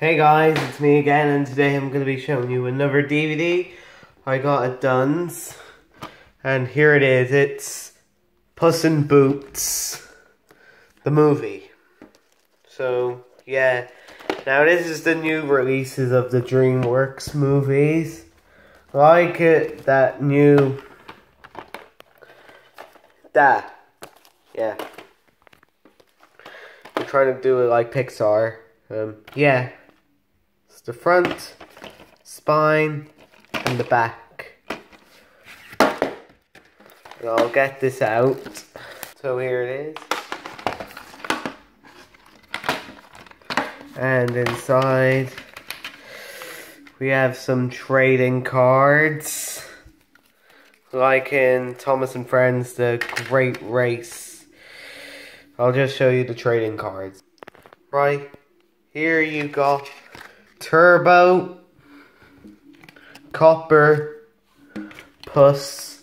Hey guys, it's me again, and today I'm going to be showing you another DVD I got at Dunn's. And here it is, it's Puss in Boots, the movie. So, yeah. Now this is the new releases of the DreamWorks movies. Like it, that new... That. Yeah. I'm trying to do it like Pixar. Um, yeah. The front, spine, and the back. And I'll get this out. So here it is. And inside, we have some trading cards. Like in Thomas and Friends, The Great Race. I'll just show you the trading cards. Right, here you go. Turbo, Copper, Puss,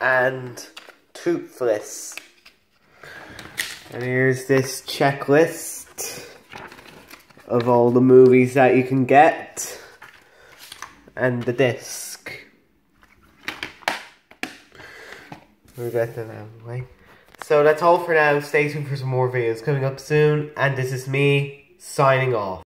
and Toothless. And here's this checklist of all the movies that you can get. And the disc. We'll get that out of the way. So that's all for now. Stay tuned for some more videos coming up soon. And this is me signing off.